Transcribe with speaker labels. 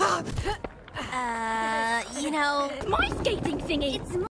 Speaker 1: Uh, you know...
Speaker 2: My skating thingy!
Speaker 1: It's